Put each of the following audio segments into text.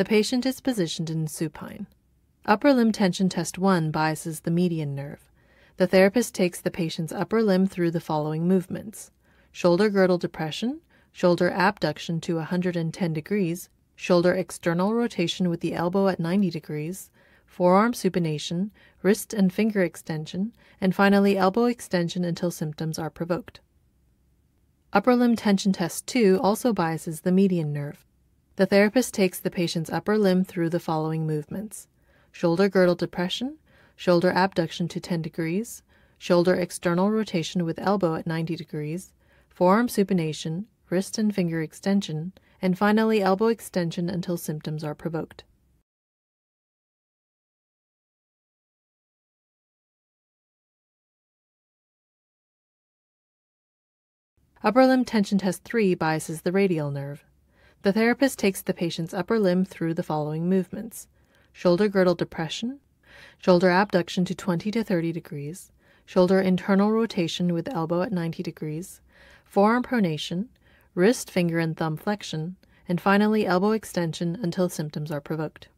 The patient is positioned in supine. Upper limb tension test 1 biases the median nerve. The therapist takes the patient's upper limb through the following movements shoulder girdle depression, shoulder abduction to 110 degrees, shoulder external rotation with the elbow at 90 degrees, forearm supination, wrist and finger extension, and finally elbow extension until symptoms are provoked. Upper limb tension test 2 also biases the median nerve. The therapist takes the patient's upper limb through the following movements shoulder girdle depression, shoulder abduction to 10 degrees, shoulder external rotation with elbow at 90 degrees, forearm supination, wrist and finger extension, and finally elbow extension until symptoms are provoked. Upper limb tension test 3 biases the radial nerve. The therapist takes the patient's upper limb through the following movements shoulder girdle depression, shoulder abduction to 20 to 30 degrees, shoulder internal rotation with elbow at 90 degrees, forearm pronation, wrist, finger, and thumb flexion, and finally elbow extension until symptoms are provoked.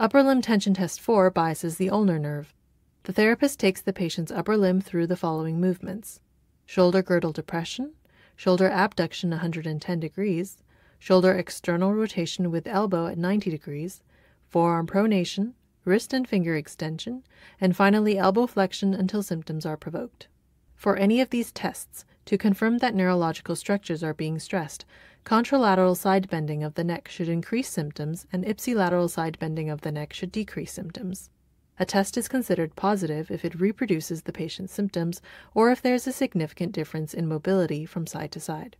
Upper limb tension test 4 biases the ulnar nerve. The therapist takes the patient's upper limb through the following movements shoulder girdle depression, shoulder abduction 110 degrees, shoulder external rotation with elbow at 90 degrees, forearm pronation, wrist and finger extension, and finally elbow flexion until symptoms are provoked. For any of these tests, to confirm that neurological structures are being stressed, contralateral side bending of the neck should increase symptoms and ipsilateral side bending of the neck should decrease symptoms. A test is considered positive if it reproduces the patient's symptoms or if there is a significant difference in mobility from side to side.